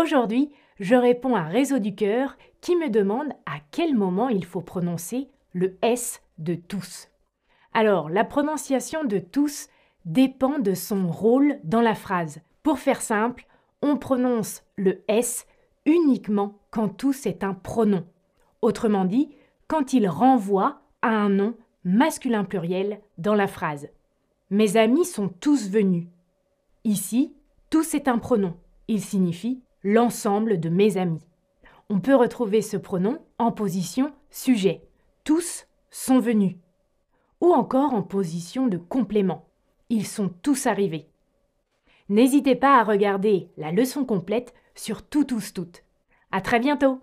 Aujourd'hui, je réponds à Réseau du Cœur qui me demande à quel moment il faut prononcer le S de tous. Alors, la prononciation de tous dépend de son rôle dans la phrase. Pour faire simple, on prononce le S uniquement quand tous est un pronom. Autrement dit, quand il renvoie à un nom masculin pluriel dans la phrase. Mes amis sont tous venus. Ici, tous est un pronom. Il signifie l'ensemble de mes amis. On peut retrouver ce pronom en position sujet. Tous sont venus. Ou encore en position de complément. Ils sont tous arrivés. N'hésitez pas à regarder la leçon complète sur tout tous toutes. À très bientôt!